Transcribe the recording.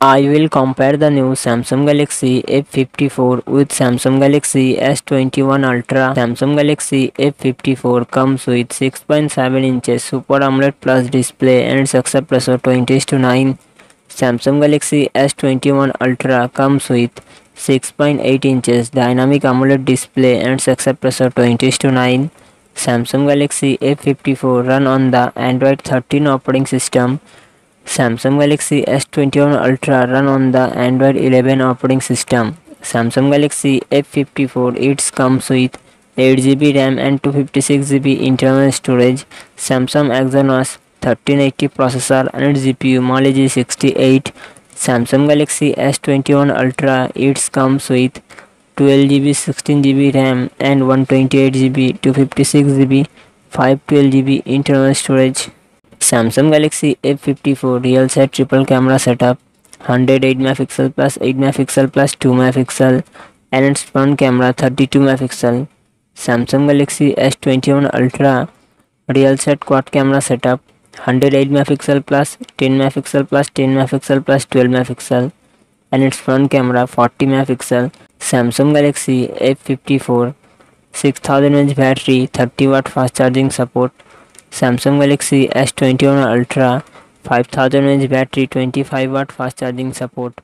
I will compare the new Samsung Galaxy F54 with Samsung Galaxy S21 Ultra. Samsung Galaxy F54 comes with 6.7 inches Super AMOLED Plus display and its success 20 to 9. Samsung Galaxy S21 Ultra comes with 6.8 inches dynamic AMOLED display and success ratio 20 to 9. Samsung Galaxy F54 run on the Android 13 operating system Samsung Galaxy S21 Ultra run on the Android 11 operating system. Samsung Galaxy F54 it comes with 8GB RAM and 256GB internal storage. Samsung Exynos 1380 processor and GPU Mali G68. Samsung Galaxy S21 Ultra it comes with 12GB 16GB RAM and 128GB 256GB 512GB internal storage. Samsung Galaxy F54 real set triple camera setup, 108 megapixel plus 8 megapixel plus 2 megapixel, and its front camera 32 megapixel. Samsung Galaxy S21 Ultra real set quad camera setup, 108 megapixel plus 10 megapixel plus 10 megapixel plus 12 megapixel, and its front camera 40 megapixel. Samsung Galaxy F54 6000 mAh battery, 30 watt fast charging support, Samsung Galaxy S twenty one ultra five thousand H battery twenty five watt fast charging support